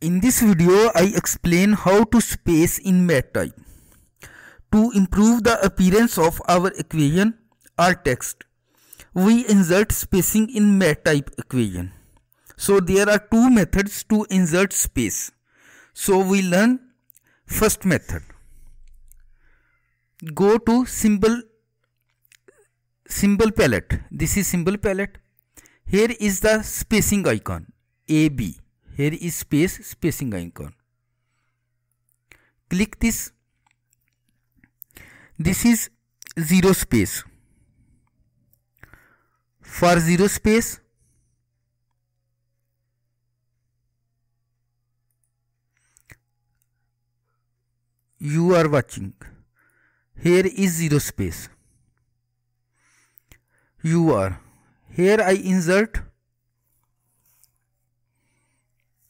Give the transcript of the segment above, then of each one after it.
In this video, I explain how to space in MathType. To improve the appearance of our equation or text, we insert spacing in MathType equation. So there are two methods to insert space. So we learn first method. Go to symbol symbol palette. This is symbol palette. Here is the spacing icon AB here is space spacing icon click this this is zero space for zero space you are watching here is zero space you are here I insert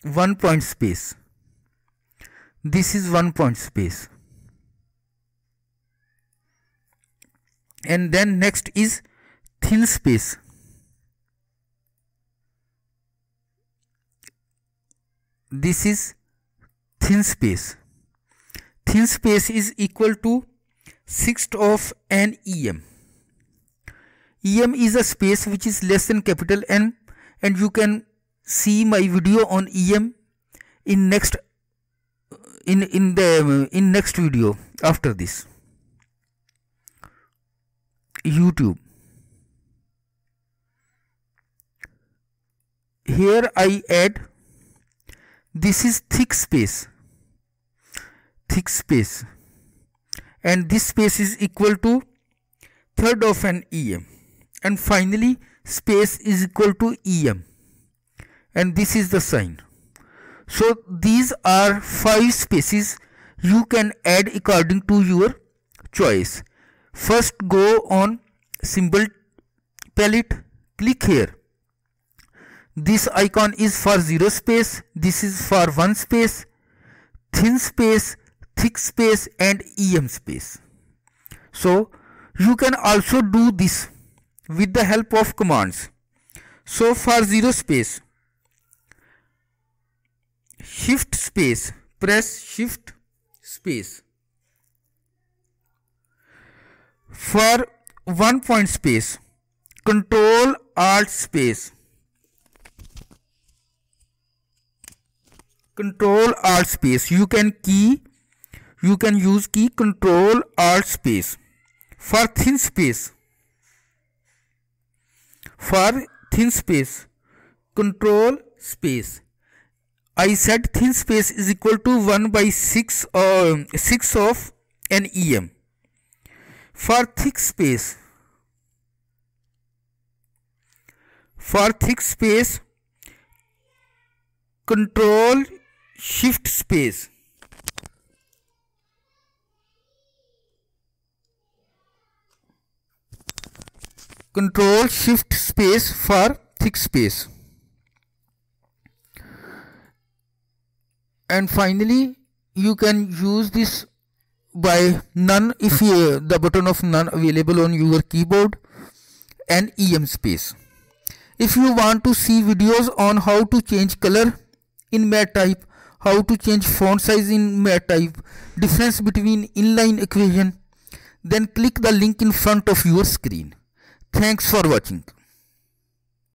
one point space. This is one point space. And then next is thin space. This is thin space. Thin space is equal to sixth of an em em is a space which is less than capital n and you can see my video on em in next in in the in next video after this. Youtube. Here i add this is thick space. Thick space. And this space is equal to third of an em and finally space is equal to em and this is the sign. So these are five spaces you can add according to your choice. First go on symbol palette click here. This icon is for zero space this is for one space thin space thick space and em space. So you can also do this with the help of commands. So for zero space shift space. Press shift space. For one point space control alt space. Control alt space. You can key you can use key control alt space. For thin space for thin space control space I said thin space is equal to 1 by 6 uh, 6 of an EM. For thick space, for thick space, control shift space. Control shift space for thick space. And finally you can use this by none if you, the button of none available on your keyboard and em space. If you want to see videos on how to change color in MathType how to change font size in MathType difference between inline equation then click the link in front of your screen. Thanks for watching